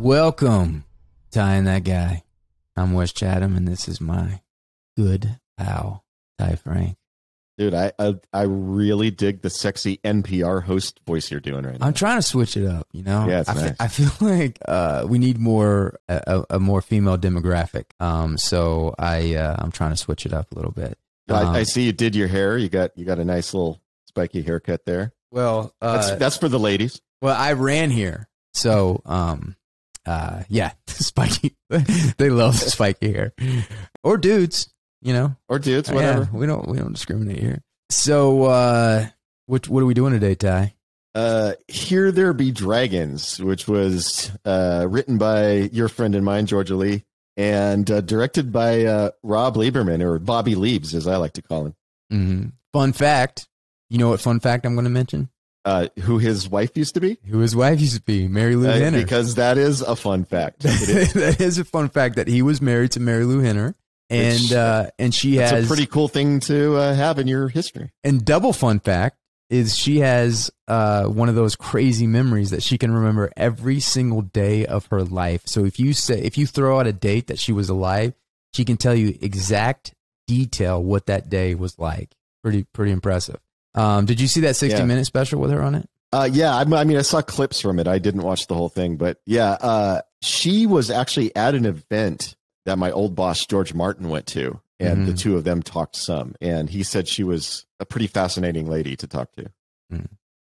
Welcome, Ty and that guy. I'm Wes Chatham, and this is my good pal, Ty Franck. Dude, I, I I really dig the sexy NPR host voice you're doing right now. I'm trying to switch it up, you know. Yeah, it's I, nice. I feel like uh, we need more a, a a more female demographic. Um, so I uh, I'm trying to switch it up a little bit. Um, I, I see you did your hair. You got you got a nice little spiky haircut there. well, uh, That's that's for the ladies. well, I ran here, so um, uh, yeah, spiky. they love the spiky hair, or dudes, you know. Or dudes, Yeah, whatever. we don't we don't discriminate here. So uh what what are we doing today, Ty? Uh Here There Be Dragons, which was uh written by your friend and mine, Georgia Lee, and uh, directed by uh Rob Lieberman or Bobby Leaves, as I like to call him. Mm-hmm. Fun fact. You know what fun fact I'm going to mention? Uh who his wife used to be? Who his wife used to be, Marilu Uh, Henner. because that is a fun fact. Is. that is a fun fact that he was married to Marilu Henner, and Which, uh, and she has a pretty cool thing to uh, have in your history. and double fun fact is she has uh, one of those crazy memories that she can remember every single day of her life. So if you say if you throw out a date that she was alive, she can tell you exact detail what that day was like. Pretty pretty impressive. Um, did you see that sixty Yeah. minute special with her on it? Uh, yeah, I, I mean, I saw clips from it. I didn't watch the whole thing, but yeah, uh, she was actually at an event that my old boss George Martin went to, and the Mhm. two of them talked some. And he said she was a pretty fascinating lady to talk to.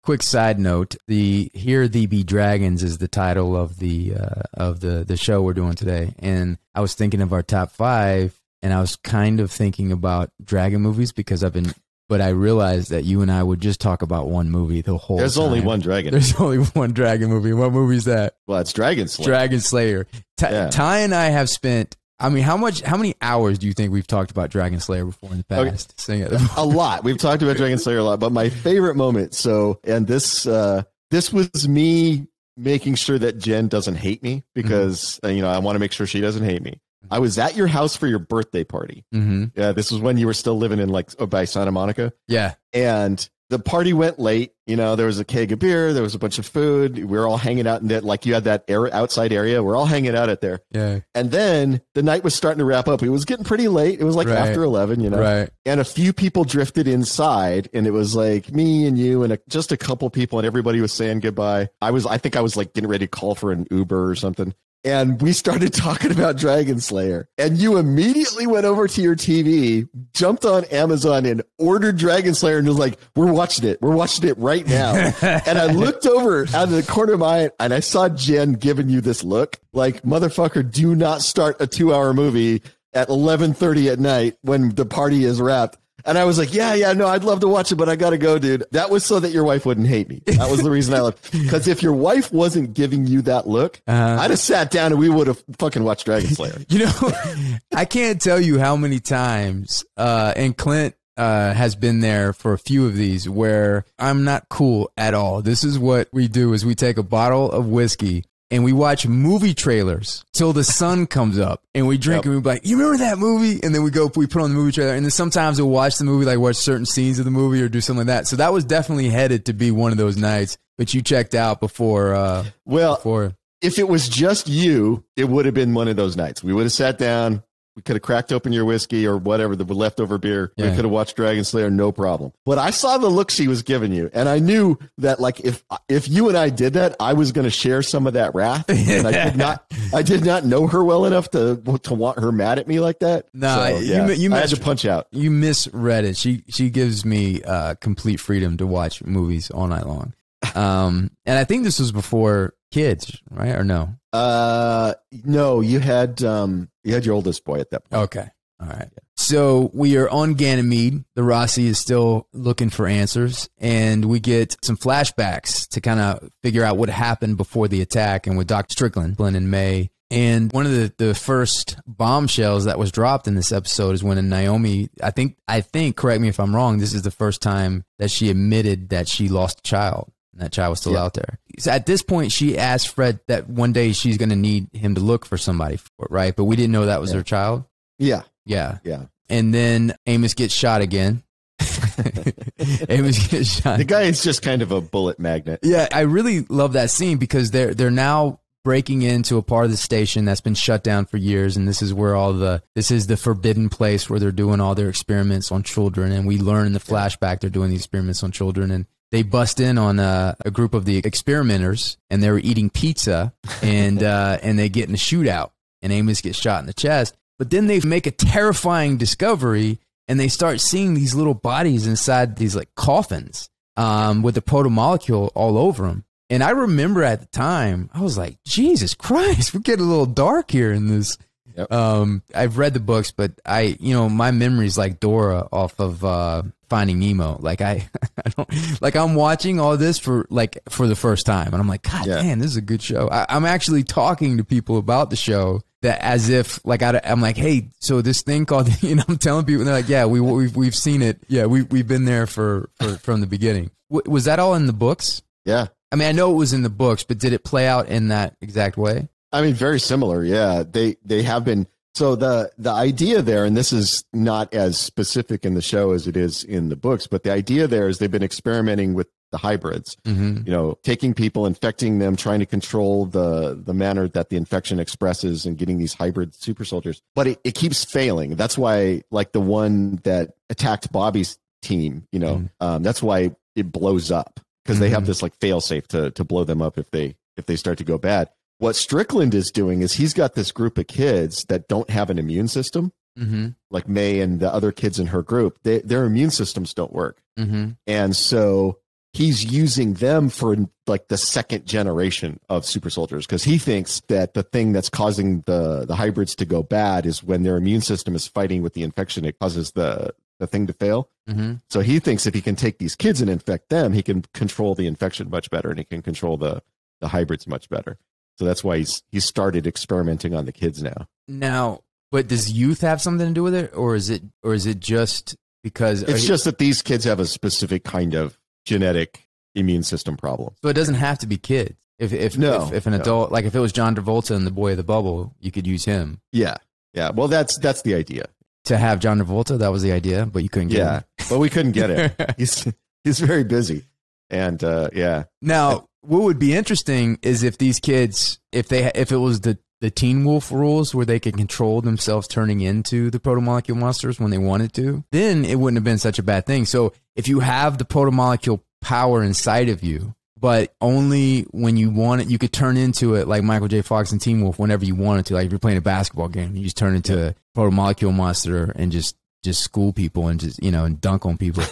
Quick side note: the "Here There Be Dragons" is the title of the uh, of the the show we're doing today, and I was thinking of our top five, and I was kind of thinking about dragon movies because I've been, but I realized that you and I would just talk about one movie the whole. There's only one dragon. There's only one dragon movie. What movie is that? well, it's Dragon Slayer. Dragon Slayer. Ty, Yeah. Ty and I have spent. I mean, how much? How many hours do you think we've talked about Dragon Slayer before in the Okay. past? It. a lot. We've talked about Dragon Slayer a lot, but my favorite moment. So, and this uh, this was me making sure that Jen doesn't hate me because uh, you know I want to make sure she doesn't hate me. I was at your house for your birthday party. hmm Yeah, this was when you were still living in like by Santa Monica, Yeah. and the party went late. You know, there was a keg of beer, there was a bunch of food. We were all hanging out in that like you had that air, outside area. We're all hanging out at there, Yeah. and then the night was starting to wrap up. It was getting pretty late. It was like Right. after eleven, you know Right. and a few people drifted inside and it was like me and you and a, just a couple people and everybody was saying goodbye i was i think i was like getting ready to call for an uber or something and we started talking about dragon slayer. And you immediately went over to your tv jumped on amazon and ordered dragon slayer and was like we're watching it. We're watching it right now. And i looked over out of the corner of my eye and i saw jen giving you this look. Like motherfucker do not start a two hour movie at 11:30 at night when the party is wrapped. And I was like, yeah, yeah, no, I'd love to watch it, but I got to go, dude. That was so that your wife wouldn't hate me. That was the reason I left. Because if your wife wasn't giving you that look, Uh-huh. I'd have sat down and we would have fucking watched Dragon Slayer. You know, I can't tell you how many times, uh, and Clint uh, has been there for a few of these where I'm not cool at all. This is what we do: is we take a bottle of whiskey and we watch movie trailers till the sun comes up, and we drink Yep. and we be like, "You remember that movie?" And then we go, we put on the movie trailer, and then sometimes we'll watch the movie, like watch certain scenes of the movie or do something like that. So that was definitely headed to be one of those nights. But you checked out before, uh, Well, before. if it was just you, it would have been one of those nights. We would have sat down. We could have cracked open your whiskey or whatever, the leftover beer. Yeah. We could have watched Dragon Slayer, no problem. But I saw the look she was giving you, and I knew that, like, if if you and I did that, I was going to share some of that wrath. And I did not, I did not know her well enough to to want her mad at me like that. Nah, So, you yeah, mi- you I had to punch out. you misread it. She she gives me uh, complete freedom to watch movies all night long. Um, and I think this was before kids, right? Or no? Uh, no, you had um, you had your oldest boy at that point. Okay, all right. So we are on Ganymede. The Roci is still looking for answers, and we get some flashbacks to kind of figure out what happened before the attack, and with Dr. Strickland, Glenn and Mei. And one of the, the first bombshells that was dropped in this episode is when Naomi, I think, I think, correct me if I'm wrong, this is the first time that she admitted that she lost a child. And that child was still Yeah. out there. So at this point, she asked Fred that one day she's going to need him to look for somebody for it, right? But we didn't know that was Yeah. her child. Yeah, Yeah. yeah. And then Amos gets shot again. Amos gets shot. The guy is just kind of a bullet magnet. Yeah, I really love that scene because they're they're now breaking into a part of the station that's been shut down for years, and this is where all the this is the forbidden place where they're doing all their experiments on children, and we learn in the flashback they're doing the experiments on children, and they bust in on a, a group of the experimenters, and they were eating pizza, and uh, and they get in a shootout, and Amos gets shot in the chest, but then they make a terrifying discovery, and they start seeing these little bodies inside these like coffins um, with the protomolecule all over them. And I remember at the time, I was like, Jesus Christ, we're getting a little dark here in this. Yep. Um, I've read the books, but I, you know, my memory's like Dora off of uh, Finding Nemo. Like I, I don't, like I'm watching all this for like for the first time, and I'm like, God Yeah. damn, this is a good show. I, I'm actually talking to people about the show that as if like I, I'm like, hey, so this thing called, you know, I'm telling people, and they're like, yeah, we we've we've seen it. Yeah, we we've been there for, for from the beginning. W- was that all in the books? Yeah. I mean, I know it was in the books, but did it play out in that exact way? I mean, very similar. Yeah, they they have been. So the the idea there, and this is not as specific in the show as it is in the books, but the idea there is they've been experimenting with the hybrids. Mm-hmm. You know, taking people, infecting them, trying to control the the manner that the infection expresses, and getting these hybrid super soldiers. But it, it keeps failing. That's why, like the one that attacked Bobbie's team, you know, um, that's why it blows up because they have Mhm. this like fail safe to to blow them up if they if they start to go bad. What Strickland is doing is he's got this group of kids that don't have an immune system, Mm-hmm. like Mei and the other kids in her group. They, their immune systems don't work, Mm-hmm. and so he's using them for like the second generation of super soldiers because he thinks that the thing that's causing the the hybrids to go bad is when their immune system is fighting with the infection. It causes the the thing to fail. Mm-hmm. So he thinks if he can take these kids and infect them, he can control the infection much better, and he can control the the hybrids much better. So that's why he's he's started experimenting on the kids now. Now, but does youth have something to do with it, or is it, or is it just because It's just that these kids have a specific kind of genetic immune system problem. So it doesn't have to be kids. If if No, if, if an no. adult, like if it was John Travolta and the Boy of the Bubble, you could use him Yeah, yeah. Well, that's that's the idea. to have John Travolta. That was the idea, but you couldn't get Yeah, him. but we couldn't get it. he's he's very busy, and uh, yeah, Now, what would be interesting is if these kids, if they, if it was the the Teen Wolf rules where they could control themselves turning into the protomolecule monsters when they wanted to, then it wouldn't have been such a bad thing. So if you have the protomolecule power inside of you, but only when you want it, you could turn into it like Michael J. Fox and Teen Wolf whenever you wanted to. Like if you're playing a basketball game, you just turn into a protomolecule monster and just just school people and just you know and dunk on people.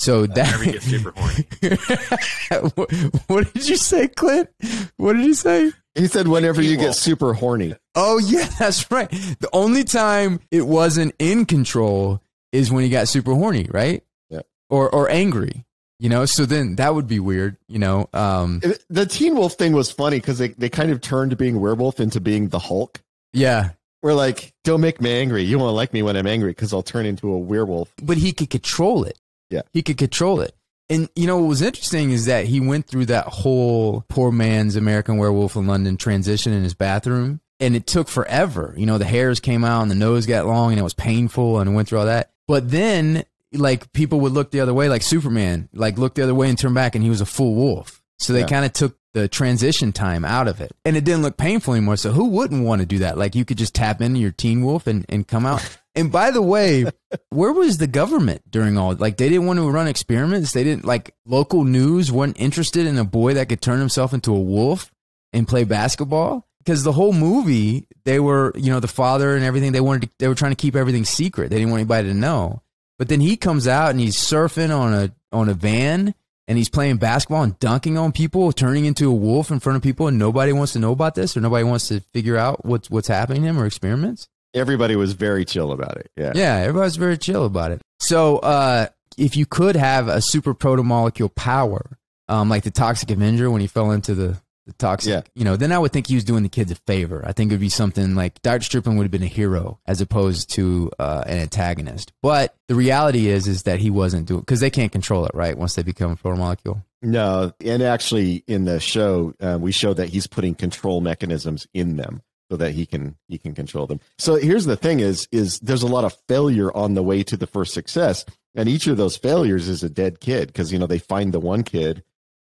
So that Whenever you get super horny. what, what did you say, Clint? What did you say? he said whenever you get super horny. Oh yeah, that's right. The only time it wasn't in control is when he got super horny, right? Yeah. Or or angry. You know, so then that would be weird, you know. Um The Teen Wolf thing was funny because they they kind of turned being werewolf into being the Hulk. yeah. We're like, don't make me angry. You won't like me when I'm angry because I'll turn into a werewolf. But he could control it. Yeah. He could control it. And you know what was interesting is that he went through that whole poor man's American Werewolf in London transition in his bathroom, and it took forever. You know, the hairs came out and the nose got long, and it was painful, and it went through all that. But then, like people would look the other way, like Superman, like look the other way and turn back, and he was a full wolf. So they Yeah. kind of took the transition time out of it, and it didn't look painful anymore. So who wouldn't want to do that? Like you could just tap into your Teen Wolf and and come out. And by the way, where was the government during all like they didn't want to run experiments? They didn't like local news weren't interested in a boy that could turn himself into a wolf and play basketball? Because the whole movie they were you know the father and everything they wanted to, they were trying to keep everything secret. They didn't want anybody to know. But then he comes out and he's surfing on a on a van and he's playing basketball and dunking on people turning into a wolf in front of people and nobody wants to know about this or nobody wants to figure out what's what's happening to him or experiments Everybody was very chill about it. Yeah. yeah, everybody's very chill about it. So, uh, if you could have a super protomolecule power, um, like the Toxic Avenger when he fell into the, the toxic, Yeah. you know, then I would think he was doing the kids a favor. I think it would be something like Dr. Strickland would have been a hero as opposed to uh, an antagonist. But the reality is, is that he wasn't doing because they can't control it, right? Once they become a protomolecule. No, and actually in the show, uh, we show that he's putting control mechanisms in them so that he can he can control them. So here's the thing: is is there's a lot of failure on the way to the first success, and each of those failures is a dead kid because you know they find the one kid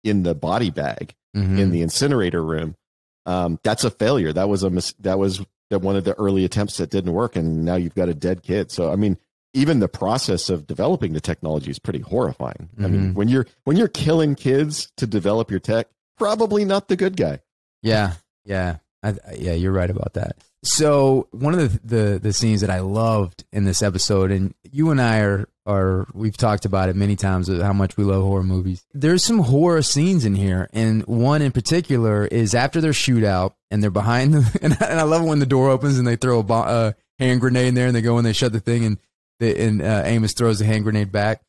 in the body bag Mhm. in the incinerator room. um, that's a failure. That was a mis- that was the, one of the early attempts that didn't work, and now you've got a dead kid. So I mean, even the process of developing the technology is pretty horrifying. I mean, Mhm. when you're when you're killing kids to develop your tech, probably not the good guy. Yeah, yeah, I, yeah. You're right about that. So one of the, the the scenes that I loved in this episode, and you and I are are we've talked about it many times how much we love horror movies. There's some horror scenes in here, and one in particular is after their shootout, and they're behind the, and, I- and I love when the door opens and they throw a hand grenade in there, and they go and they shut the thing, and the, and uh, Amos throws the hand grenade back,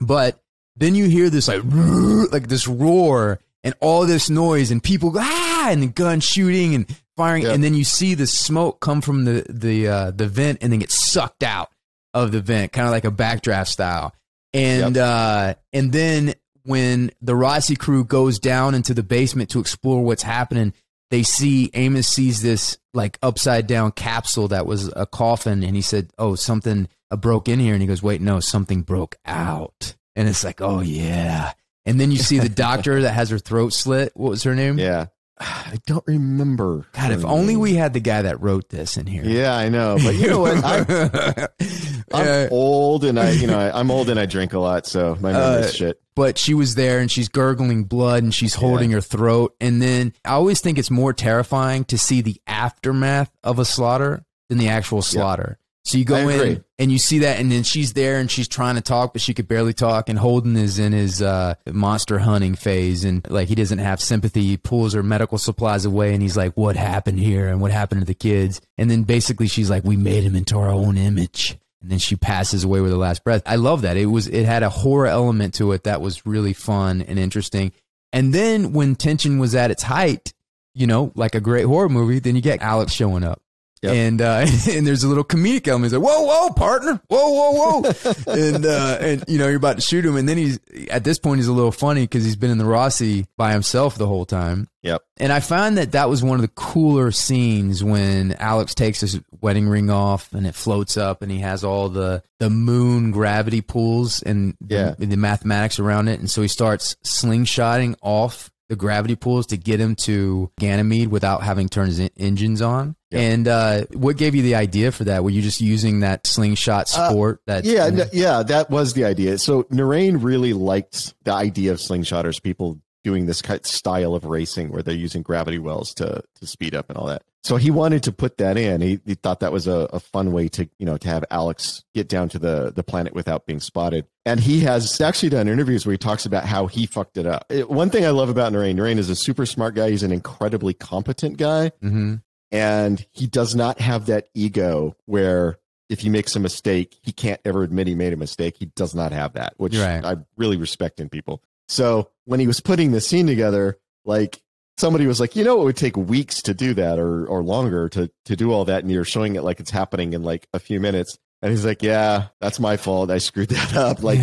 but then you hear this like like this roar and all this noise and people go ah and the gun shooting and firing Yeah. and then you see the smoke come from the the uh, the vent and then get sucked out of the vent kind of like a backdraft style. And uh and then when the Roci crew goes down into the basement to explore what's happening they see Amos sees this like upside down capsule that was a coffin and he said oh something uh, broke in here. And he goes wait no something broke out. And it's like oh yeah. And then you see the doctor that has her throat slit. What was her name? Yeah, I don't remember. god if only we had the guy that wrote this in here Yeah, I know, but you know what? I, I'm Yeah. old and I, you know, I, I'm old and I drink a lot, so my memory's Uh, shit. but she was there and she's gurgling blood and she's holding her throat. And then I always think it's more terrifying to see the aftermath of a slaughter than the actual slaughter. So you go in and you see that, and then she's there and she's trying to talk, but she could barely talk. And Holden is in his uh, monster hunting phase, and like he doesn't have sympathy. He pulls her medical supplies away, and he's like, "What happened here? And what happened to the kids?" And then basically she's like, "We made him into our own image." and then she passes away with her last breath. I love that. It was it had a horror element to it that was really fun and interesting. And then when tension was at its height, you know, like a great horror movie, then you get Alex showing up. Yep. And uh, and there's a little comedic element. He's like, whoa, whoa, partner, whoa, whoa, whoa, and uh, and you know you're about to shoot him, and then he's at this point he's a little funny because he's been in the Roci by himself the whole time. Yep. And I found that that was one of the cooler scenes when Alex takes his wedding ring off and it floats up and he has all the, the moon gravity pools and the, the mathematics around it. And so he starts slingshotting off the gravity pools to get him to Ganymede without having turned his en- engines on. Yeah. And uh, what gave you the idea for that? Were you just using that slingshot sport? that Uh, Yeah, n- yeah, that was the idea. So Naren really liked the idea of slingshotters, people doing this kind style of racing where they're using gravity wells to to speed up and all that. So he wanted to put that in. He, he thought that was a, a fun way to you know to have Alex get down to the the planet without being spotted. And he has actually done interviews where he talks about how he fucked it up. It- one thing I love about Naren, Naren is a super smart guy. He's an incredibly competent guy hmm and he does not have that ego where if he makes a mistake he can't ever admit he made a mistake he does not have that which Right. i really respect in people so when he was putting the scene together like somebody was like you know it would take weeks to do that or or longer to to do all that and you're showing it like it's happening in like a few minutes and he's like yeah that's my fault i screwed that up like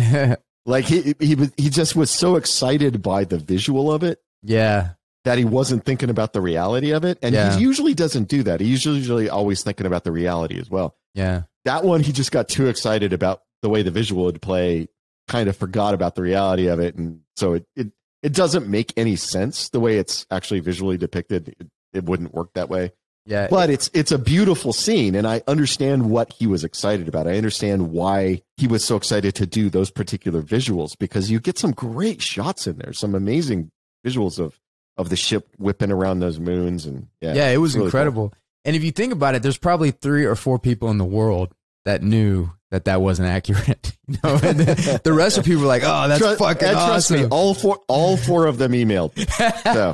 like he he was he just was so excited by the visual of it yeah. that he wasn't thinking about the reality of it. And Yeah. he usually doesn't do that. He's usually always thinking about the reality as well. Yeah. That one, he just got too excited about the way the visual would play, kind of forgot about the reality of it. And so it, it, it doesn't make any sense the way it's actually visually depicted. It, it wouldn't work that way. Yeah. But it's it's a beautiful scene, and I understand what he was excited about. I understand why he was so excited to do those particular visuals because you get some great shots in there, some amazing visuals of of the ship whipping around those moons, and yeah, Yeah, it was really incredible. And if you think about it, there's probably three or four people in the world that knew that that wasn't accurate. You know, and the, the rest of people were like, "Oh, that's Tru- fucking trust awesome." me, all four all four of them emailed. So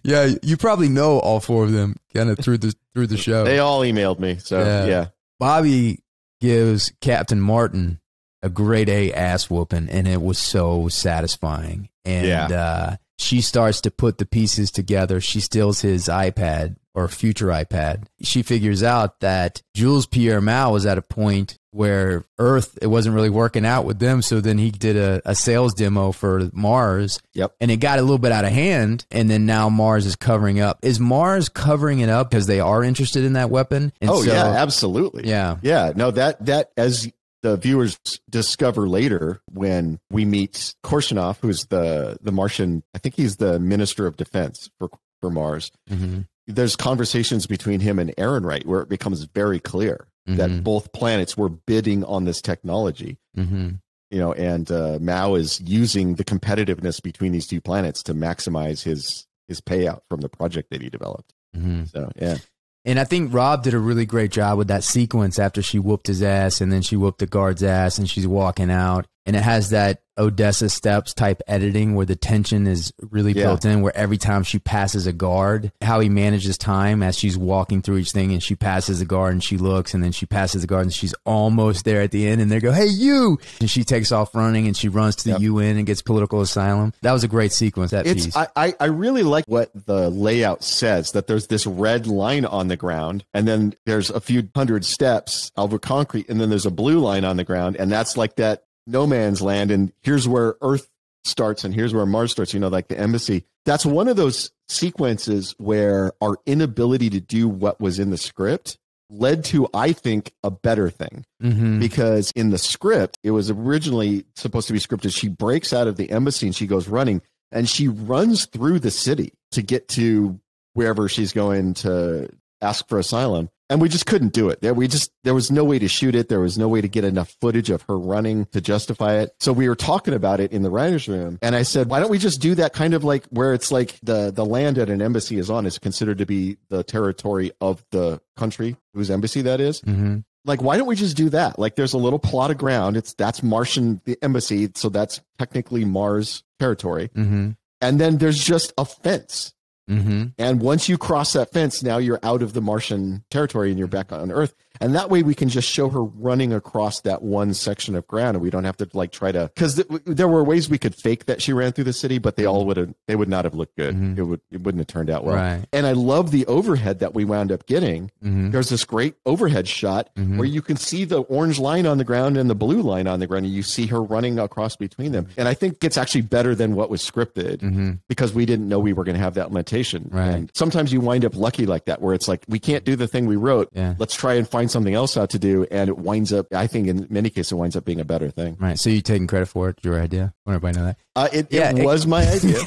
yeah, you probably know all four of them kind of through the through the show. they all emailed me. So Yeah. yeah, Bobbie gives Captain Martin a grade A ass whooping, and it was so satisfying. And Yeah. uh, she starts to put the pieces together. She steals his iPad or future iPad. She figures out that Jules Pierre Mao was at a point where Earth it wasn't really working out with them. So then he did a, a sales demo for Mars. Yep. And it got a little bit out of hand. And then now Mars is covering up. Is Mars covering it up because they are interested in that weapon? And oh so- yeah, absolutely. yeah. Yeah, no, that that as the viewers discover later when we meet Korshunov, who's the the Martian, I think he's the Minister of Defense for for Mars. Mm-hmm. There's conversations between him and Errinwright where it becomes very clear that Mhm. both planets were bidding on this technology. Mm-hmm. You know, and uh, Mao is using the competitiveness between these two planets to maximize his his payout from the project that he developed. Mm-hmm. So yeah, And I think Rob did a really great job with that sequence after she whooped his ass and then she whooped the guard's ass and she's walking out. And it has that Odessa Steps type editing where the tension is really Yeah. built in, where every time she passes a guard, how he manages time as she's walking through each thing and she passes the guard and she looks and then she passes the guard and she's almost there at the end and they go, Hey, you! And she takes off running and she runs to the Yep. UN and gets political asylum. That was a great sequence, that it's piece. I, I I really like what the layout says that there's this red line on the ground and then there's a few hundred steps over concrete and then there's a blue line on the ground and that's like that no man's land and here's where earth starts and here's where mars starts you know like the embassy that's one of those sequences where our inability to do what was in the script led to i think a better thing Mhm. because in the script, it was originally supposed to be scripted. She breaks out of the embassy and she goes running and she runs through the city to get to wherever she's going to ask for asylum. And we just couldn't do it. There, we just there was no way to shoot it. There was no way to get enough footage of her running to justify it. So we were talking about it in the writers' room, and I said, "Why don't we just do that kind of like where it's like the the land that an embassy is on is considered to be the territory of the country whose embassy that is." Mhm. like why don't we just do that like there's a little plot of ground it's that's martian the embassy so that's technically mars territory Mhm. and then there's just a fence Mhm. and once you cross that fence now you're out of the martian territory and you're back on earth and that way we can just show her running across that one section of ground and we don't have to like try to because th- there were ways we could fake that she ran through the city but they all would have they would not have looked good Mhm. it would it wouldn't have turned out well Right. and i love the overhead that we wound up getting Mhm. there's this great overhead shot Mhm. where you can see the orange line on the ground and the blue line on the ground and you see her running across between them and i think it's actually better than what was scripted Mhm. because we didn't know we were going to have that limitation Right. and sometimes you wind up lucky like that where it's like we can't do the thing we wrote Yeah. let's try and find something else out to do and it winds up i think in many cases it winds up being a better thing Right. So you're taking credit for it? Your idea? I want everybody to know that. uh, it, Yeah, it it- was my idea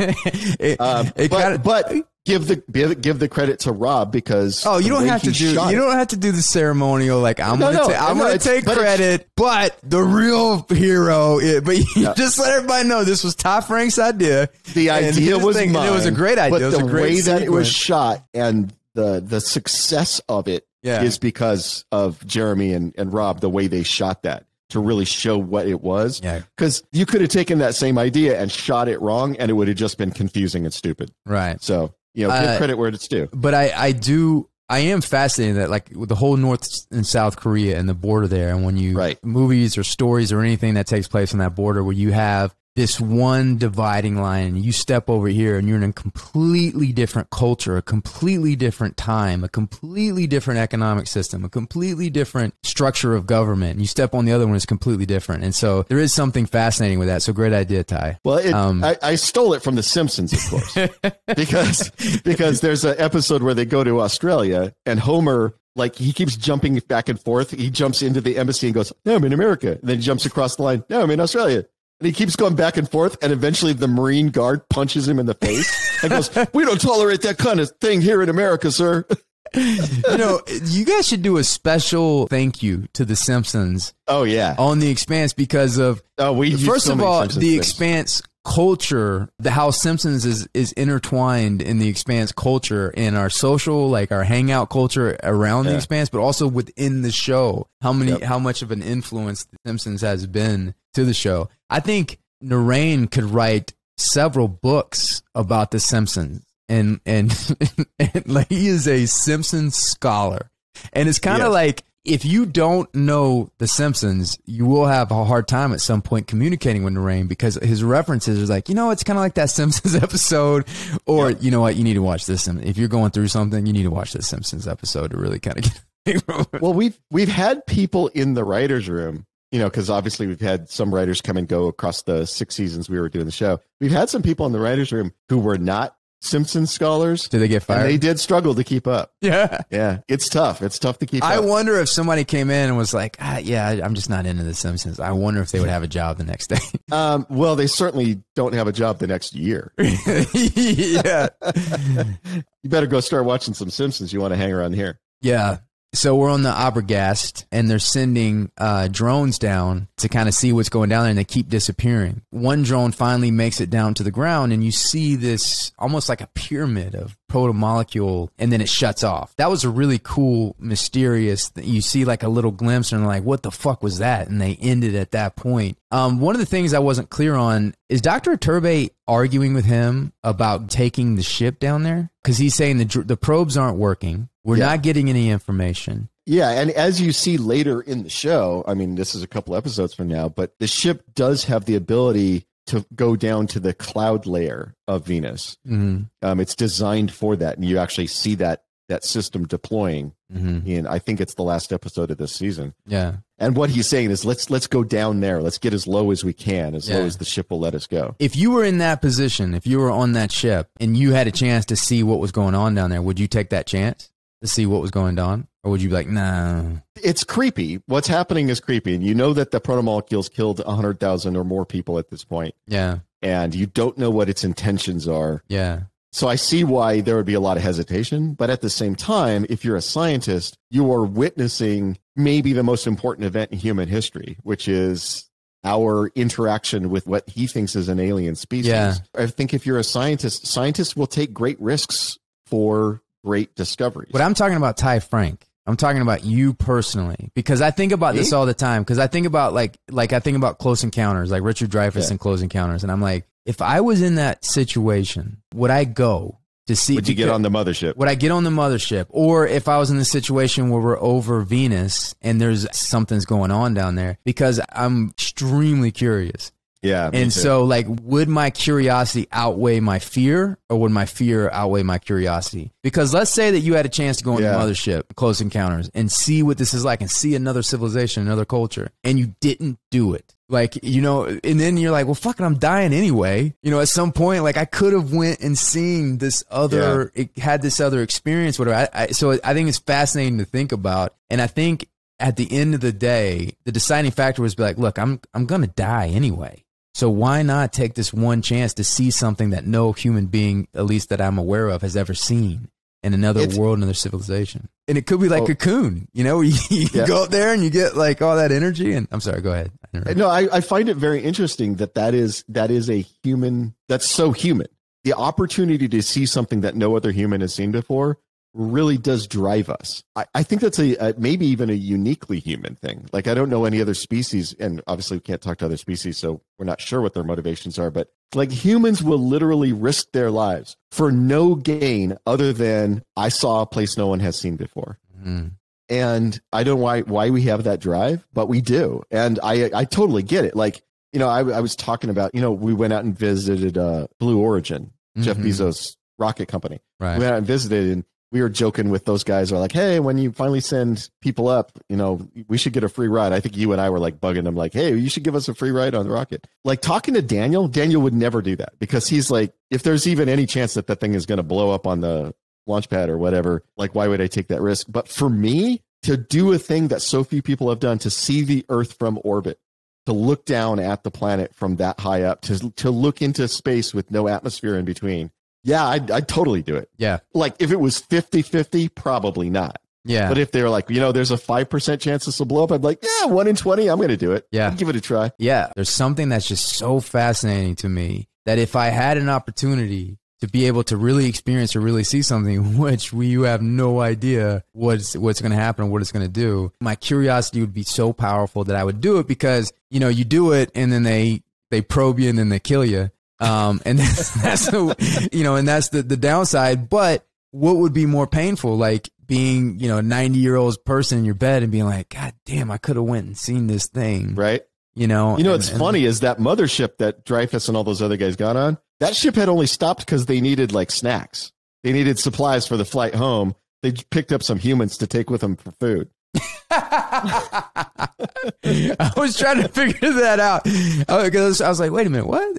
it, um, it but, but give the give, give the credit to rob because oh, you don't have to do. shot You don't have to do the ceremonial. Like I'm No, gonna, no, ta- I'm no, gonna take but credit, but the real hero. Is, but you Yeah. just let everybody know this was Todd Franck's idea. the idea was thing- mine. It was a great idea. But the way that it was shot and the the success of it is Yeah. because of Jeremy and, and Rob, the way they shot that to really show what it was. Yeah. Because you could have taken that same idea and shot it wrong and it would have just been confusing and stupid. Right. So, you know, Uh, give credit where it's due. But I, I do. I am fascinated that like with the whole North and South Korea and the border there, and when you Right. movies or stories or anything that takes place on that border, where you have this one dividing line, and you step over here, and you're in a completely different culture, a completely different time, a completely different economic system, a completely different structure of government. And you step on the other one, it's completely different, and so there is something fascinating with that. So great idea, Ty. Well, it, Um, I, I stole it from The Simpsons, of course, because because there's an episode where they go to Australia and Homer like he keeps jumping back and forth. He jumps into the embassy and goes, "No, I'm in America," and then he jumps across the line. No, I'm in Australia. And he keeps going back and forth, and eventually the Marine guard punches him in the face and goes, "We don't tolerate that kind of thing here in America, sir." you know, you guys should do a special thank you to the Simpsons Oh yeah. on the Expanse because of Oh, we first so of all Simpsons the things. Expanse culture, the how Simpsons is is intertwined in the Expanse culture in our social, like our hangout culture around the Yeah. Expanse, but also within the show. How many, Yep. how much of an influence the Simpsons has been to the show? I think Naren could write several books about the Simpsons. And, and, and like he is a Simpsons scholar. And it's kind of Yes. like if you don't know The Simpsons, you will have a hard time at some point communicating with Naren because his references are like, you know, it's kind of like that Simpsons episode, or you know what, you need to watch this. If you're going through something, you need to watch this Simpsons episode to really kind of get. well we've we've had people in the writers room you know because obviously we've had some writers come and go across the six seasons we were doing the show we've had some people in the writers room who were not Simpsons scholars. Did they get And fired? they did struggle to keep up. yeah. Yeah, it's tough. It's tough to keep I up. wonder if somebody came in and was like, ah, "Yeah, I'm just not into The Simpsons." I wonder if they would have a job the next day. Um, well, they certainly don't have a job the next year. yeah, You better go start watching some Simpsons. You want to hang around here. yeah. So we're on the Arboghast, and they're sending uh, drones down to kind of see what's going down there, and they keep disappearing. One drone finally makes it down to the ground, and you see this almost like a pyramid of protomolecule, and then it shuts off. That was a really cool, mysterious. You see like a little glimpse, and like, what the fuck was that? And they ended at that point. Um, one of the things I wasn't clear on is Dr. Turbe arguing with him about taking the ship down there because he's saying the the probes aren't working. We're Yeah. not getting any information. Yeah, and as you see later in the show, I mean, this is a couple episodes from now, but the ship does have the ability to go down to the cloud layer of Venus. Mm-hmm. Um, it's designed for that, and you actually see that that system deploying. Mm-hmm. In I think it's the last episode of this season. Yeah. And what he's saying is, let's let's go down there. Let's get as low as we can, as low as the ship will let us go. If you were in that position, if you were on that ship and you had a chance to see what was going on down there, would you take that chance to see what was going on? Or would you be like, nah? It's creepy. What's happening is creepy, and you know that the protomolecules killed hundred thousand or more people at this point, Yeah. and you don't know what its intentions are. Yeah. So I see why there would be a lot of hesitation, but at the same time, if you're a scientist, you are witnessing maybe the most important event in human history, which is our interaction with what he thinks is an alien species. Yeah. I think if you're a scientist, scientists will take great risks for great discoveries. But I'm talking about Ty Franck. I'm talking about you personally because I think about this all the time. Because I think about like like I think about Close Encounters, like Richard Dreyfuss Yeah. in Close Encounters, and I'm like, if I was in that situation, would I go to see? Would you get on the mothership? Would I get on the mothership, or if I was in the situation where we're over Venus and there's something's going on down there? Because I'm extremely curious. Yeah. And too. so, like, would my curiosity outweigh my fear, or would my fear outweigh my curiosity? Because let's say that you had a chance to go on Yeah. the mothership, Close Encounters, and see what this is like, and see another civilization, another culture, and you didn't do it. Like, you know, and then you're like, well, fuck it, I'm dying anyway. You know, at some point, like, I could have went and seen this other, it had this other experience, whatever. I, I, so I think it's fascinating to think about, and I think at the end of the day, the deciding factor was be like, look, I'm I'm gonna die anyway. So why not take this one chance to see something that no human being, at least that I'm aware of, has ever seen in another It's- world, another civilization? And it could be like Oh. cocoon, you know, you, you Yeah. go up there and you get like all that energy. And I'm sorry, go ahead. I. No, I, I find it very interesting that that is that is a human. That's so human. The opportunity to see something that no other human has seen before really does drive us. I, I think that's a, a maybe even a uniquely human thing. Like I don't know any other species, and obviously we can't talk to other species, so we're not sure what their motivations are. But like humans will literally risk their lives for no gain other than I saw a place no one has seen before Mm. and I don't know why why we have that drive, but we do, and I I totally get it. Like you know, I, I was talking about you know we went out and visited uh, Blue Origin, Jeff Mhm. Bezos' rocket company. Right. We went out and visited, and we were joking with those guys. Are like, hey, when you finally send people up, you know, we should get a free ride. I think you and I were like bugging them, like, hey, you should give us a free ride on the rocket. Like talking to Daniel, Daniel would never do that because he's like, if there's even any chance that that thing is going to blow up on the launch pad or whatever, like, why would I take that risk? But for me, to do a thing that so few people have done, to see the Earth from orbit, to look down at the planet from that high up, to to look into space with no atmosphere in between. Yeah, I'd, I'd totally do it. Yeah. Like if it was 50 50, probably not. Yeah. But if they're like, you know, there's a 5% chance this will blow up, I'd be like, yeah, one in 20, I'm going to do it. Yeah. I'd give it a try. Yeah, there's something that's just so fascinating to me that if I had an opportunity to be able to really experience or really see something which we you have no idea what's what's going to happen or what it's going to do, my curiosity would be so powerful that I would do it because you know you do it and then they they probe you and then they kill you, um, and that's, that's the, you know and that's the the downside. But what would be more painful, like being you know a 90 year old person in your bed and being like, God damn, I could have went and seen this thing, Right. you know. You know, and- what's and- funny is that mothership that Dreyfuss and all those other guys got on, that ship had only stopped because they needed like snacks. They needed supplies for the flight home. They picked up some humans to take with them for food. I was trying to figure that out because I was like, "Wait a minute, what?"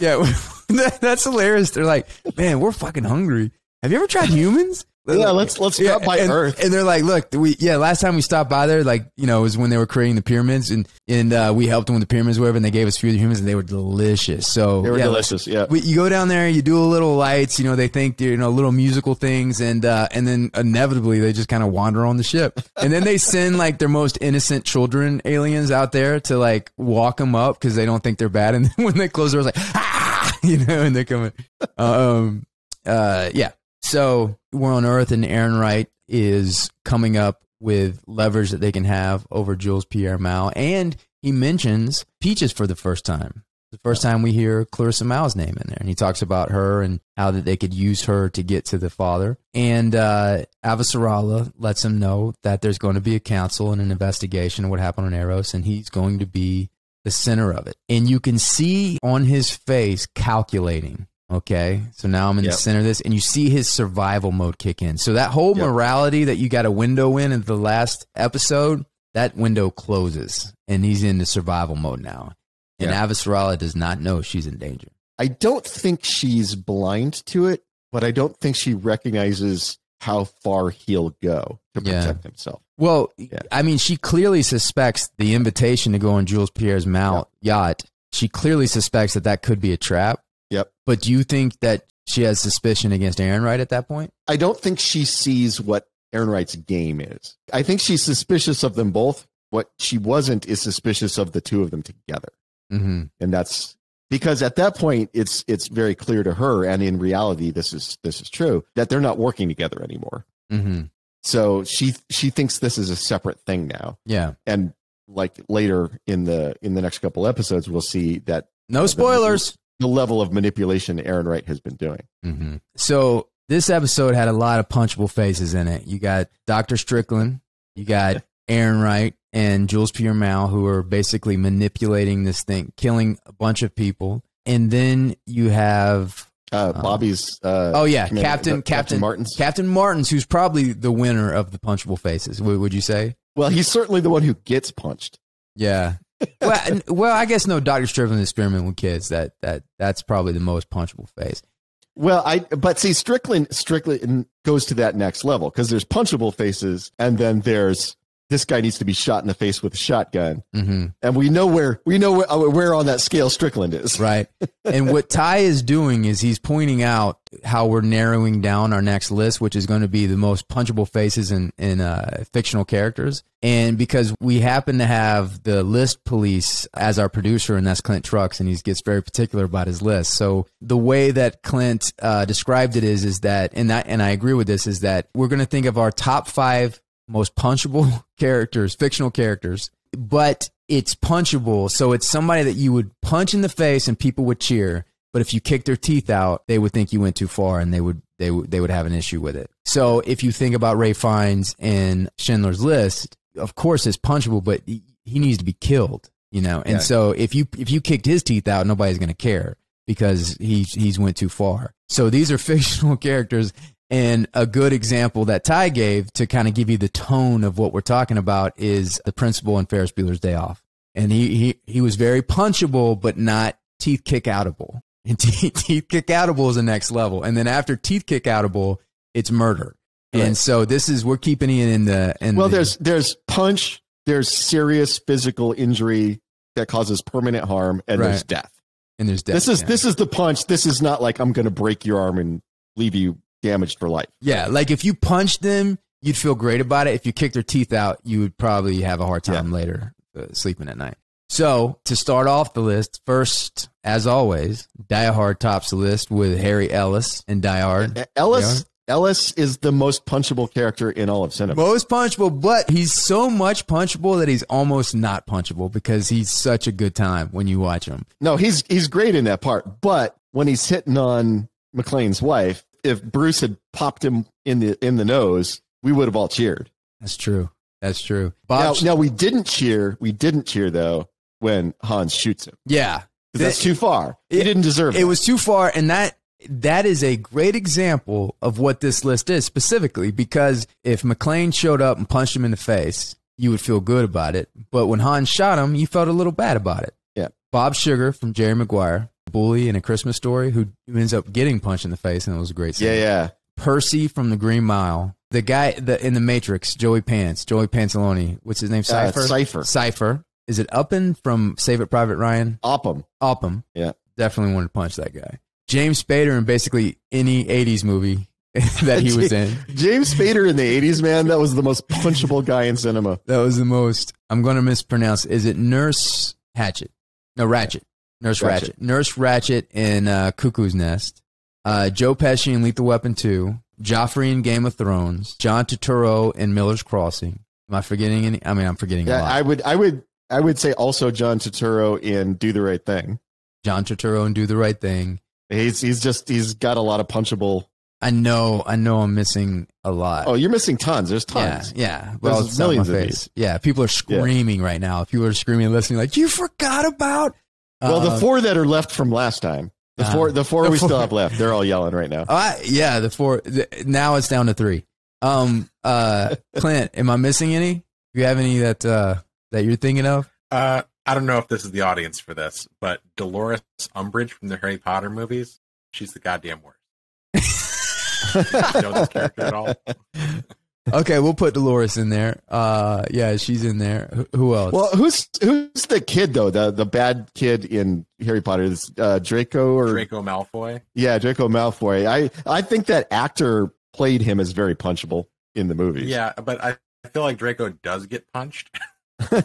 Yeah, that, that's hilarious. They're like, man, we're fucking hungry. Have you ever tried humans? Yeah, let's let's stop by and, Earth. And they're like, look, we yeah, last time we stopped by there, like you know, it was when they were creating the pyramids, and and uh, we helped them with the pyramids, whatever, and they gave us of the humans, and they were delicious. So They were yeah, delicious. Yeah. we, you go down there, you do a little lights, you know, they think you know little musical things, and uh, and then inevitably they just kind of wander on the ship, and then they send like their most innocent children aliens out there to like walk them up because they don't think they're bad, and then when they close the doors, like ah, you know, and they're coming, um, uh, yeah. So we're on Earth, and Errinwright is coming up with leverage that they can have over Jules Pierre Mao, and he mentions Peaches for the first time. The first time we hear Clarissa Mao's name in there, and he talks about her and how that they could use her to get to the father. And uh, Avasarala lets him know that there's going to be a council and an investigation of what happened on Eros, and he's going to be the center of it. And you can see on his face calculating. Okay, so now I'm in Yep. the center of this, and you see his survival mode kick in. So that whole Yep. morality that you got a window in in the last episode, that window closes, and he's in the survival mode now. And Yeah. Avasarala does not know she's in danger. I don't think she's blind to it, but I don't think she recognizes how far he'll go to Yeah. protect himself. Well, Yeah. I mean, she clearly suspects the invitation to go on Jules Pierre's mount yacht. She clearly suspects that that could be a trap. Yep. But do you think that she has suspicion against Errinwright at that point? I don't think she sees what Errinwright's game is. I think she's suspicious of them both. What she wasn't is suspicious of the two of them together. Mm-hmm. And that's because at that point it's it's very clear to her and in reality this is this is true that they're not working together anymore. Mm-hmm. So she she thinks this is a separate thing now. Yeah. And like later in the in the next couple episodes we'll see that No spoilers. The level of manipulation Errinwright has been doing. Mm-hmm. So this episode had a lot of punchable faces in it. You got Dr. Strickland, you got Errinwright, and Jules Pierre Mao, who are basically manipulating this thing, killing a bunch of people. And then you have Uh, Um, Bobbie's. Uh, Oh yeah, Captain Captain Captain Martens. Captain Martens, who's probably the winner of the punchable faces. Would you say? well, he's certainly the one who gets punched. Yeah. Well, well, I guess no. Doctor Strickland experiment with kids. That that that's probably the most punchable face. Well, I but see Strickland Strickland goes to that next level because there's punchable faces, and then there's this guy needs to be shot in the face with a shotgun, hmm and we know where we know where, uh, where on that scale Strickland is. Right. and what Ty is doing is he's pointing out how we're narrowing down our next list, which is going to be the most punchable faces in in uh, fictional characters. And because we happen to have the list police as our producer, and that's Clint Trucks, and he gets very particular about his list. So the way that Clint uh, described it is is that, and that, and I agree with this, is that we're going to think of our top five most punchable characters, fictional characters, but it's punchable. So it's somebody that you would punch in the face and people would cheer. But if you kick their teeth out, they would think you went too far and they would they would they would have an issue with it. So if you think about Ralph Fiennes in Schindler's List, of course it's punchable, but he he needs to be killed, you know. And Yeah. so if you if you kicked his teeth out, nobody's going to care because he's he's went too far. So these are fictional characters and a good example that Ty gave to kind of give you the tone of what we're talking about is the principal in Ferris Bueller's Day Off. And he, he, he was very punchable, but not teeth kick outable. And teeth, teeth kick outable is the next level. And then after teeth kick outable, it's murder. And so this is, we're keeping it in the, in Well, the, there's there's punch, there's serious physical injury that causes permanent harm, and there's death. and there's death. This is yeah. this is the punch. This is not like I'm going to break your arm and leave you damaged for life. Yeah, like if you punched them, you'd feel great about it. If you kicked their teeth out, you would probably have a hard time later uh, sleeping at night. So to start off the list, first, as always, Die Hard tops the list with Harry Ellis and Die Hard. Ellis Ellis is the most punchable character in all of cinema. Most punchable, but he's so much punchable that he's almost not punchable because he's such a good time when you watch him. No, he's he's great in that part. But when he's hitting on McClane's wife, if Bruce had popped him in the in the nose, we would have all cheered. That's true. That's true. Now, Bob, now we didn't cheer. We didn't cheer though when Hans shoots him yeah, that's too far. He didn't deserve it it. was too far and that that is a great example of what this list is specifically because if McClane showed up and punched him in the face, you would feel good about it. But when Hans shot him, you felt a little bad about it. Yeah. Bob Sugar from Jerry Maguire bully in a Christmas story who ends up getting punched in the face, and it was a great scene. Yeah, yeah. Percy from the Green Mile, the guy the, in the Matrix, Joey Pants, Joey Pantalone. What's his name? Uh, Cipher. Cypher. Cipher. Is it Uppen from Saving Private Ryan? Oppum. Upham. Yeah. Definitely wanted to punch that guy. James Spader in basically any '80s movie that he was in. James Spader in the 80s, man, that was the most punchable guy in cinema. That was the most. I'm going to mispronounce. Is it Nurse Hatchet? No, Ratchet. Nurse Ratched. Ratched. Nurse Ratched in uh, Cuckoo's Nest. Uh, Joe Pesci in Lethal Weapon 2. Joffrey in Game of Thrones. John Turturro in Miller's Crossing. Am I forgetting any? I mean, I'm forgetting a Yeah, lot. I would, I would, I would say also John Turturro in Do the Right Thing. John Turturro in Do the Right Thing. He's, he's just, he's got a lot of punchable. I know, I know, I'm missing a lot. Oh, you're missing tons. There's tons. yeah. Well, There's it's not my millions of face. Yeah, people are screaming right now. People are screaming, and listening, like you forgot about. Well, the Uh, four that are left from last time, the Uh, four, the four the we four- still have left, they're all yelling right now. Uh, yeah, the four. The, now it's down to three. Um, uh, Clint, am I missing any? Do you have any that uh that you're thinking of? Uh, I don't know if this is the audience for this, but Dolores Umbridge from the Harry Potter movies, she's the goddamn worst. You know this character at all? Okay, we'll put Dolores in there. Uh, yeah, she's in there. Who, who else? Well, who's who's the kid though? The the bad kid in Harry Potter is uh, Draco or Draco Malfoy. yeah, Draco Malfoy. I I think that actor played him as very punchable in the movie. Yeah, but I I feel like Draco does get punched. Does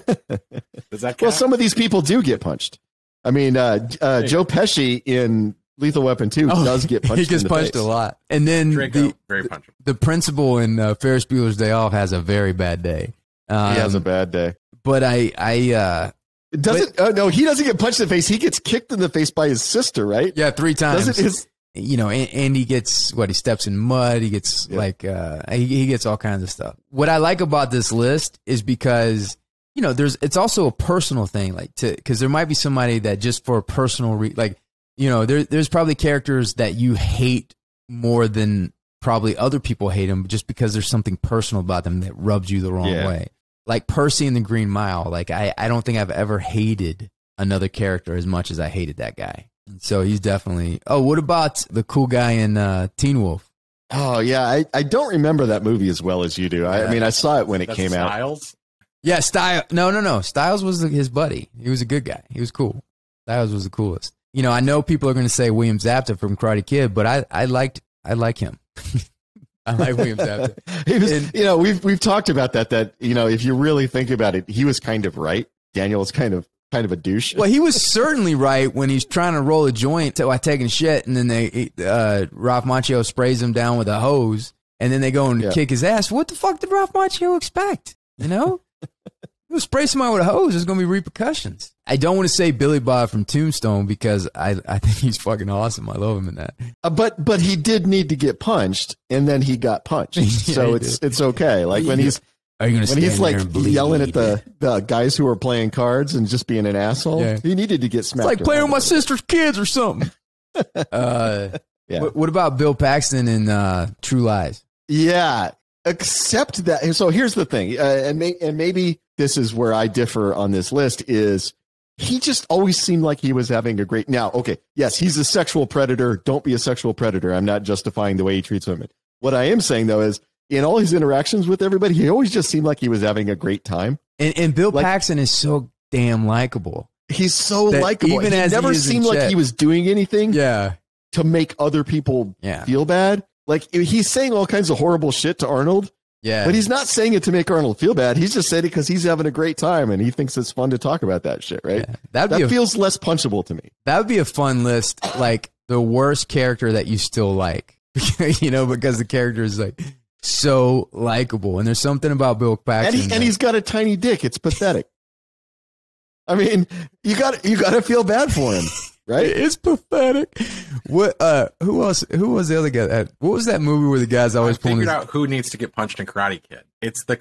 that count? well, some of these people do get punched. I mean, uh, uh, Joe Pesci in Lethal Weapon Two Oh, does get punched. he gets in the punched face. a lot. And then Draco, the very punchable. the principal in uh, Ferris Bueller's Day Off has a very bad day. Um, He has a bad day. but I I uh It doesn't. oh no, he doesn't get punched in the face. He gets kicked in the face by his sister, right? yeah three times. Doesn't his you know, and, and he gets what he steps in mud. He gets Yeah. like uh, he, he gets all kinds of stuff. What I like about this list is because you know, there's it's also a personal thing, like to because there might be somebody that just for a personal re- like you know, there there's probably characters that you hate more than probably other people hate them just because there's something personal about them that rubs you the wrong Yeah. way. Like Percy in the Green Mile, like I I don't think I've ever hated another character as much as I hated that guy. So he's definitely. Oh, what about the cool guy in uh, Teen Wolf? Oh yeah, I, I don't remember that movie as well as you do. I, I mean, I saw it when it That's came out. Stiles. Yeah, Stiles. No, no, no. Stiles was his buddy. He was a good guy. He was cool. Stiles was the coolest. You know, I know people are going to say William Zabka from Karate Kid, but I, I liked, I like him. I like William Zabka. He was, And- you know, we've we've talked about that. That you know, if you really think about it, he was kind of right. Daniel was kind of kind of a douche. Well, he was certainly right when he's trying to roll a joint while taking shit, and then they, uh, Ralph Macchio sprays him down with a hose, and then they go and Yeah. kick his ass. What the fuck did Ralph Macchio expect? You know, you spray somebody with a hose, there's going to be repercussions. I don't want to say Billy Bob from Tombstone because I, I think he's fucking awesome. I love him in that. Uh, but but he did need to get punched, and then he got punched. Yeah, so he it's it's okay. Like when he's Are you going to when he's like yelling at the, the guys who are playing cards and just being an asshole. Yeah. He needed to get smacked. It's like playing with my sister's kids or something. uh, Yeah. what, what about Bill Paxton in uh, True Lies? Yeah, except that. So here's the thing, uh, and may, and maybe this is where I differ on this list. Is he just always seemed like he was having a great? Now, okay, yes, he's a sexual predator. Don't be a sexual predator. I'm not justifying the way he treats women. What I am saying though is, in all his interactions with everybody, he always just seemed like he was having a great time. And, and Bill Like- Paxton is so damn likable. He's so likable. even he as never in seemed like he was doing anything Yeah. to make other people Yeah. feel bad. Like he's saying all kinds of horrible shit to Arnold, Yeah. But he's not saying it to make Arnold feel bad. He's just saying it because he's having a great time and he thinks it's fun to talk about that shit, right? Yeah. That'd That a, feels less punchable to me. that would be a fun list. Like the worst character that you still like, you know, because the character is like so likable, and there's something about Bill And, Paxton. he, and he's got a tiny dick. It's pathetic. I mean, you got you got to feel bad for him, right? It's pathetic. What? Uh, who else? Who was the other guy? That, what was that movie where the guys I always pulling? figured His, out who needs to get punched in Karate Kid. It's the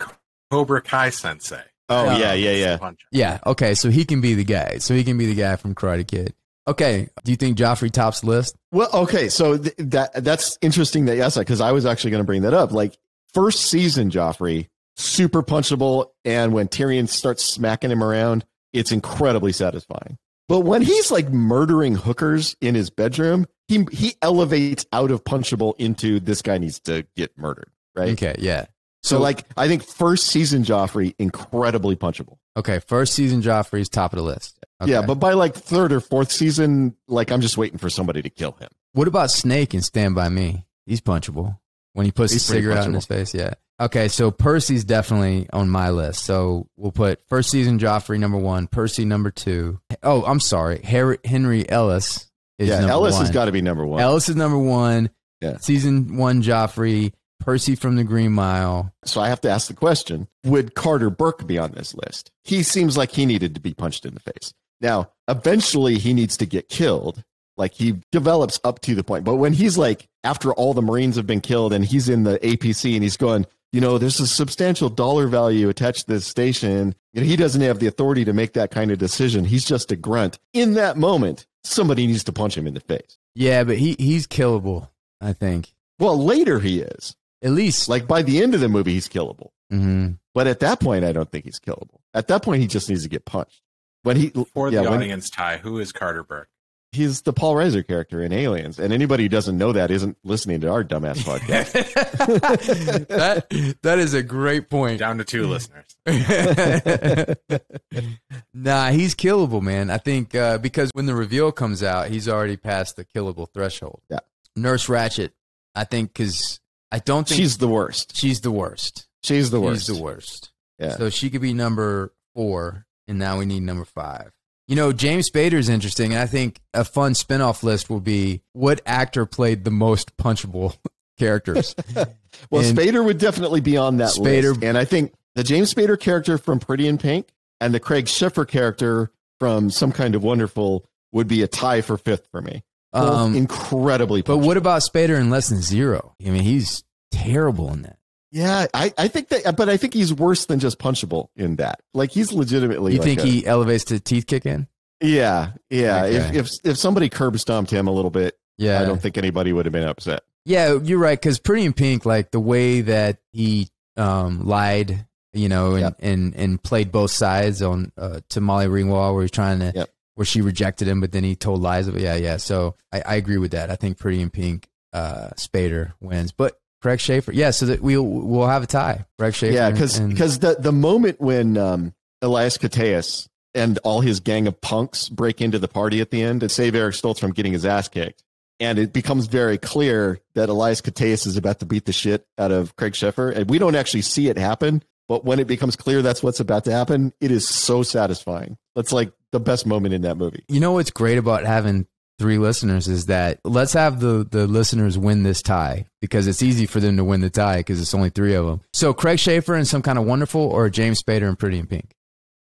Cobra Kai sensei. Oh Yeah. yeah, yeah, yeah. yeah. Okay. So he can be the guy. So he can be the guy from Karate Kid. Okay. Do you think Joffrey tops the list? Well, okay, so th- that that's interesting that yes, because I was actually going to bring that up. Like first season, Joffrey super punchable, and when Tyrion starts smacking him around, it's incredibly satisfying. But when he's like murdering hookers in his bedroom, he he elevates out of punchable into this guy needs to get murdered, right? Okay, yeah. So, like, I think first season Joffrey incredibly punchable. Okay, first season Joffrey's top of the list. Okay. Yeah, but by like third or fourth season, like I'm just waiting for somebody to kill him. what about Snake and Stand by Me? He's punchable when he puts He's the cigarette out in his face. Yeah. Okay, so Percy's definitely on my list. So we'll put first season Joffrey number one, Percy number two. Oh, I'm sorry, Harry, Henry Ellis is yeah, Ellis one. has got to be number one. Ellis is number one. Yeah. Season one Joffrey, Percy from the Green Mile. so I have to ask the question: Would Carter Burke be on this list? He seems like he needed to be punched in the face. Now, eventually, he needs to get killed. Like he develops up to the point, but when he's like after all the Marines have been killed and he's in the APC and he's going, you know, there's a substantial dollar value attached to this station, and he doesn't have the authority to make that kind of decision. He's just a grunt. In that moment, somebody needs to punch him in the face. Yeah, but he he's killable. I think Well, later he is. at least Like by the end of the movie, he's killable. Mhm. But at that point, I don't think he's killable. At that point, he just needs to get punched. When he, For yeah, the when audience, Ty, who is Carter Burke? He's the Paul Reiser character in Aliens, and anybody who doesn't know that isn't listening to our dumbass podcast. that that is a great point. Down to two listeners. nah, he's killable, man. I think uh, because when the reveal comes out, he's already past the killable threshold. Yeah. Nurse Ratched, I think, because I don't think She's the worst. she's the worst. She's the worst. She's the worst. Yeah. So she could be number four, and now we need number five. You know, James Spader's interesting, and I think a fun spinoff list will be what actor played the most punchable characters. Well, And- Spader would definitely be on that Spader- list. And I think the James Spader character from Pretty in Pink and the Craig Sheffer character from Some Kind of Wonderful would be a tie for fifth for me. Um, incredibly but what about Spader in Less Than Zero? I mean, he's terrible in that. Yeah, I, I think that, but I think he's worse than just punchable in that. Like he's legitimately. You like think a- he elevates to teeth kick in? Yeah, yeah. Okay. If if if somebody curb stomped him a little bit, Yeah, I don't think anybody would have been upset. Yeah, you're right. Because Pretty in Pink, like the way that he um, lied, you know, and, Yep. and and played both sides on uh, to Molly Ringwald, where he's trying to, Yep. where she rejected him, but then he told lies. But yeah, yeah. So I, I agree with that. I think Pretty in Pink, uh, Spader wins, but Craig Sheffer, yeah. So that we'll we'll have a tie. Craig Sheffer, Yeah, because because the the moment when um, Elias Koteas and all his gang of punks break into the party at the end and save Eric Stoltz from getting his ass kicked, and it becomes very clear that Elias Koteas is about to beat the shit out of Craig Sheffer, and we don't actually see it happen. But when it becomes clear that's what's about to happen, it is so satisfying. That's like the best moment in that movie. You know what's great about having three listeners is that let's have the the listeners win this tie because it's easy for them to win the tie because it's only three of them. So Craig Sheffer and some kind of wonderful or James Spader and Pretty in Pink.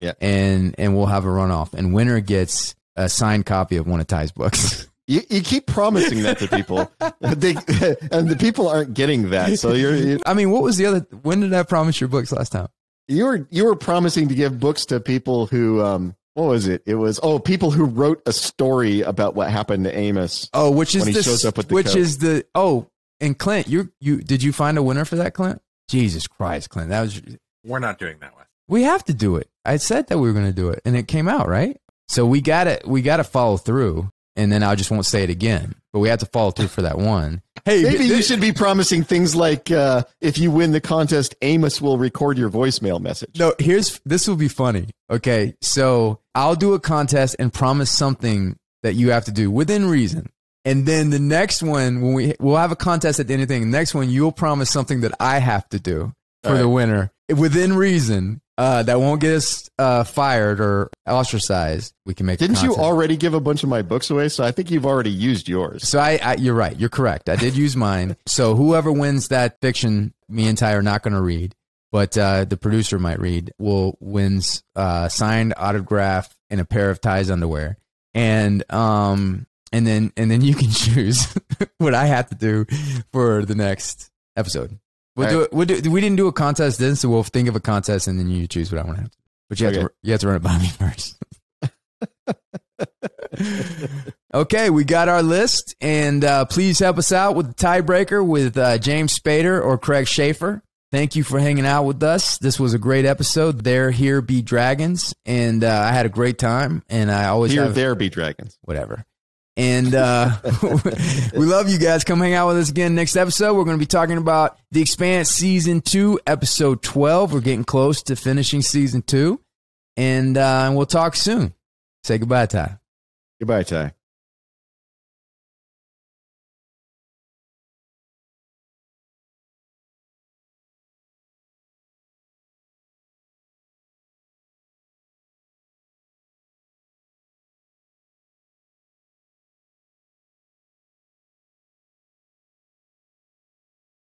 Yeah. and and we'll have a runoff, and winner gets a signed copy of one of Ty's books. You, you keep promising that to people, they, and the people aren't getting that. So you're you, I mean, what was the other? When did I promise your books last time? you were you were promising to give books to people who um what was it? It was oh people who wrote a story about what happened to Amos. Oh, which is When he the, shows up with the which coat. is the oh, and Clint, you you did you find a winner for that, Clint? Jesus Christ, Clint, that was We're not doing that one. We have to do it. I said that we were going to do it, and it came out right. So we got to we got to follow through, and then I just won't say it again. But we have to follow through for that one. Hey, Maybe th- you should be promising things like uh, if you win the contest, Amos will record your voicemail message. No, here's this will be funny. Okay, so I'll do a contest and promise something that you have to do within reason. And then the next one, when we we'll have a contest at the end of the thing. The next one, you'll promise something that I have to do for All the winner within reason. Uh, that won't get us uh, fired or ostracized. We can make. Didn't you already give a bunch of my books away? So I think you've already used yours. So I, I, you're right. You're correct. I did use mine. So whoever wins that fiction, me and Ty are not going to read, but uh, the producer might read. Will wins uh, signed autograph and a pair of Ty's underwear, and um, and then and then you can choose what I have to do for the next episode. We'll do it. We'll do, we didn't do a contest then, so we'll think of a contest and then you choose what I want to have But you have Okay. to you have to run it by me first. okay, we got our list, and uh, please help us out with the tiebreaker with uh, James Spader or Craig Sheffer. thank you for hanging out with us. This was a great episode. There, here be dragons, and uh, I had a great time. And I always Here, have, there be dragons. whatever. And uh, we love you guys. Come hang out with us again next episode. We're going to be talking about The Expanse season two, episode twelve. We're getting close to finishing season two, and uh, we'll talk soon. Say goodbye, Ty. Goodbye, Ty.